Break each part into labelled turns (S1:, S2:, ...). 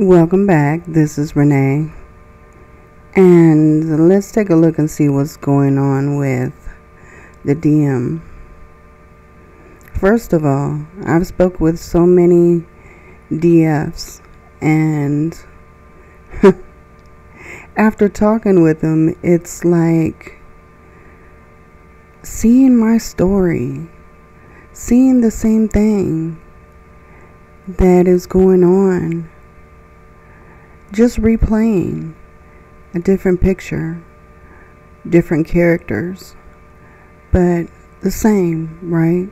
S1: Welcome back. This is Renee. And let's take a look and see what's going on with the DM. First of all, I've spoke with so many DFs and after talking with them, it's like seeing my story, seeing the same thing that is going on just replaying a different picture, different characters, but the same, right?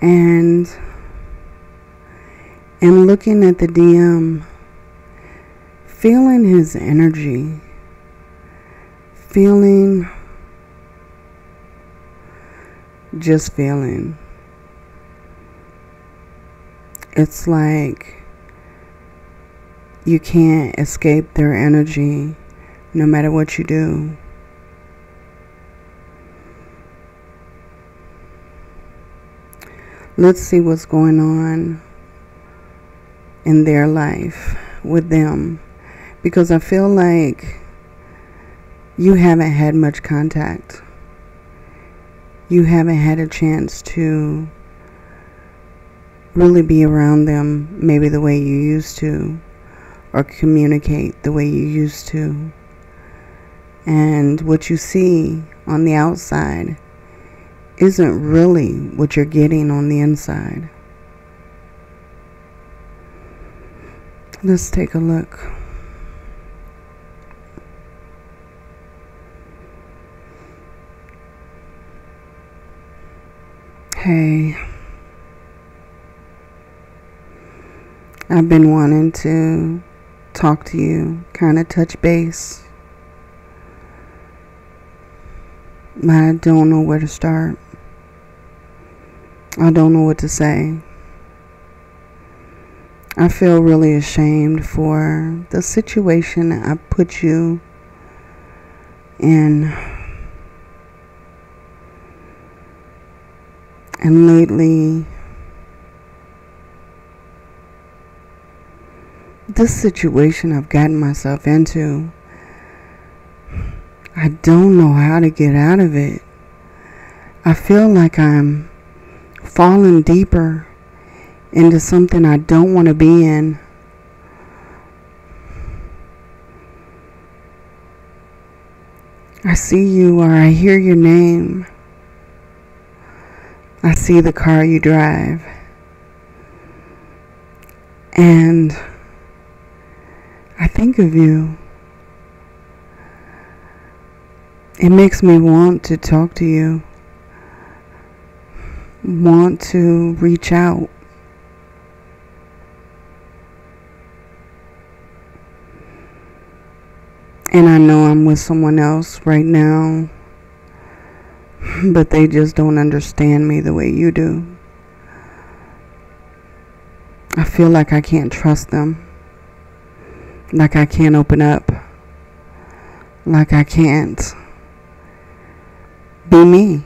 S1: And and looking at the DM, feeling his energy, feeling just feeling. It's like you can't escape their energy no matter what you do. Let's see what's going on in their life with them because I feel like you haven't had much contact. You haven't had a chance to really be around them maybe the way you used to or communicate the way you used to. And what you see on the outside isn't really what you're getting on the inside. Let's take a look. Hey, I've been wanting to talk to you, kind of touch base. I don't know where to start. I don't know what to say. I feel really ashamed for the situation I put you in. And lately, this situation I've gotten myself into, I don't know how to get out of it. I feel like I'm falling deeper into something I don't want to be in. I see you or I hear your name. I see the car you drive. And I think of you. It makes me want to talk to you, want to reach out. And I know I'm with someone else right now, but they just don't understand me the way you do. I feel like I can't trust them like I can't open up, like I can't be me.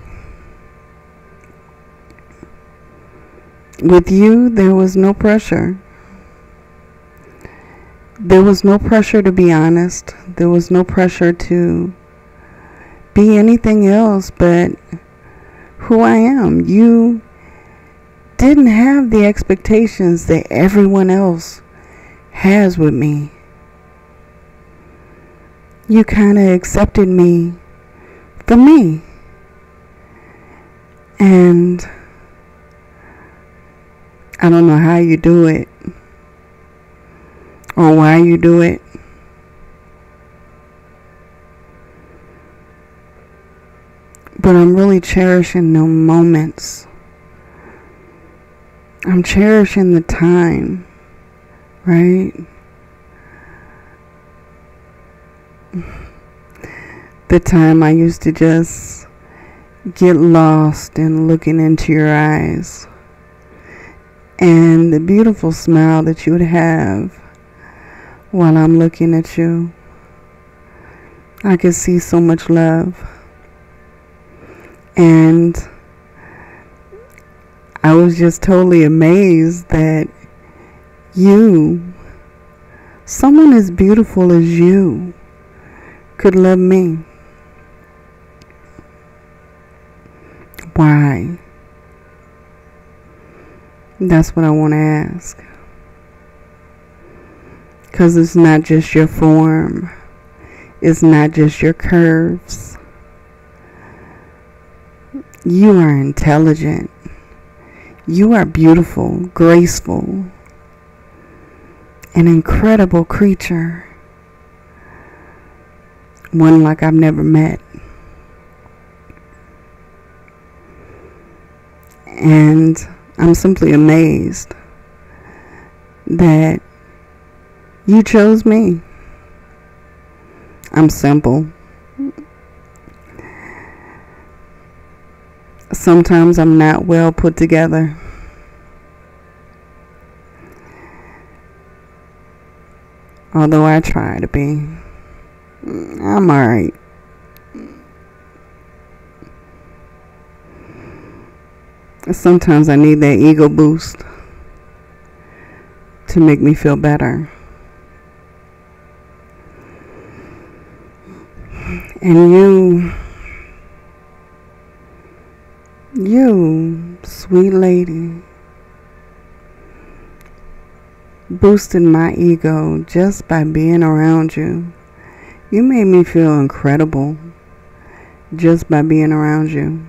S1: With you, there was no pressure. There was no pressure to be honest. There was no pressure to be anything else but who I am. You didn't have the expectations that everyone else has with me you kind of accepted me for me. And I don't know how you do it or why you do it. But I'm really cherishing the moments. I'm cherishing the time, right? The time I used to just get lost in looking into your eyes and the beautiful smile that you would have while I'm looking at you. I could see so much love. And I was just totally amazed that you, someone as beautiful as you, could love me. Why? That's what I want to ask. Because it's not just your form, it's not just your curves. You are intelligent. You are beautiful, graceful, an incredible creature. One like I've never met. And I'm simply amazed that you chose me. I'm simple. Sometimes I'm not well put together. Although I try to be. I'm alright. Sometimes I need that ego boost to make me feel better. And you, you, sweet lady, boosted my ego just by being around you. You made me feel incredible just by being around you.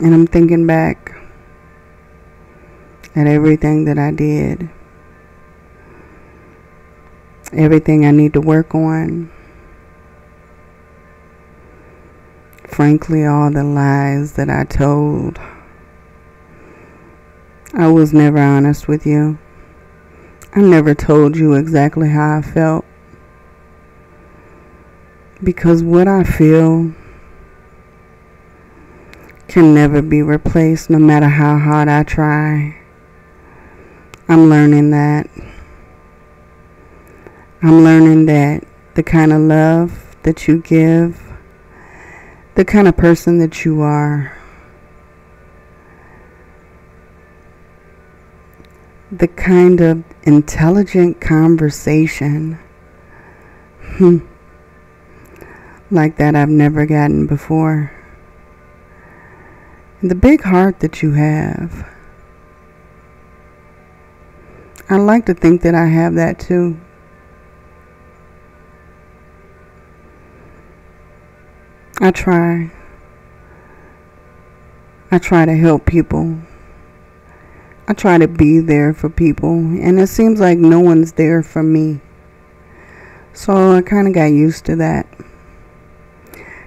S1: And I'm thinking back at everything that I did, everything I need to work on. Frankly, all the lies that I told. I was never honest with you. I never told you exactly how I felt. Because what I feel can never be replaced no matter how hard I try. I'm learning that. I'm learning that the kind of love that you give, the kind of person that you are, the kind of intelligent conversation hmm, like that I've never gotten before the big heart that you have. I like to think that I have that too. I try. I try to help people. I try to be there for people, and it seems like no one's there for me. So I kind of got used to that.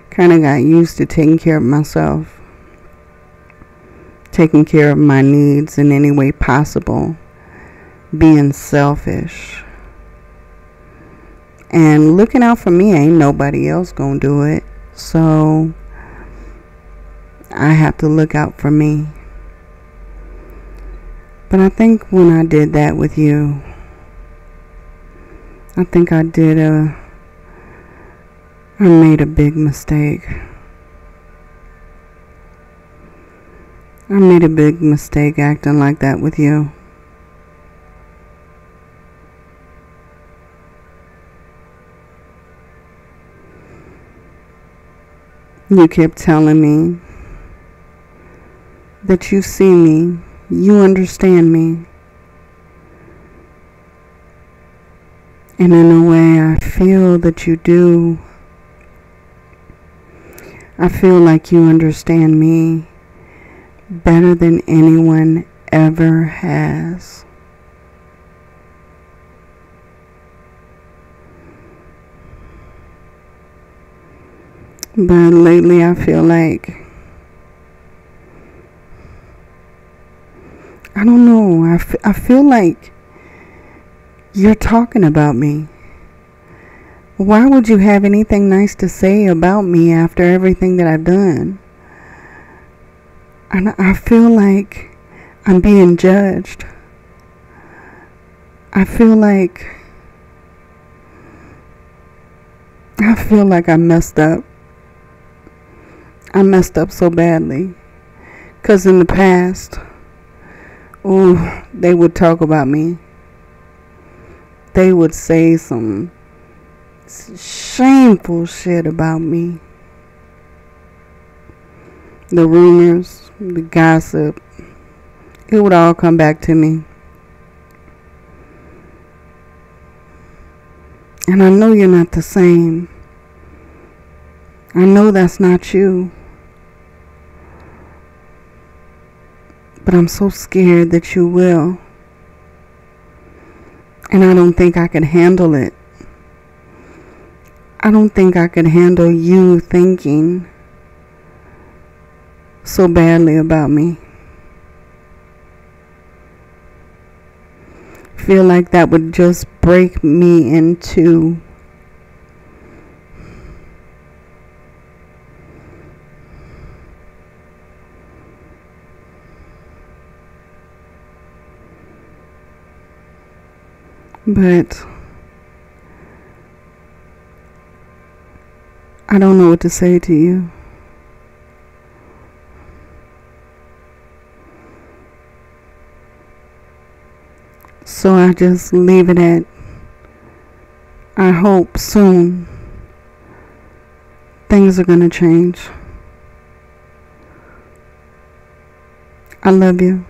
S1: Kind of got used to taking care of myself taking care of my needs in any way possible, being selfish. And looking out for me ain't nobody else gonna do it. So I have to look out for me. But I think when I did that with you, I think I did a I made a big mistake. I made a big mistake acting like that with you. You kept telling me that you see me, you understand me. And in a way, I feel that you do. I feel like you understand me better than anyone ever has. But lately I feel like I don't know. I, f- I feel like you're talking about me. Why would you have anything nice to say about me after everything that I've done? And I feel like I'm being judged. I feel like I feel like I messed up. I messed up so badly. Because in the past, ooh, they would talk about me. They would say some shameful shit about me. The rumors, the gossip, it would all come back to me. And I know you're not the same. I know that's not you. But I'm so scared that you will. And I don't think I can handle it. I don't think I could handle you thinking so badly about me. Feel like that would just break me in two. But I don't know what to say to you. So I just leave it at I hope soon things are going to change. I love you.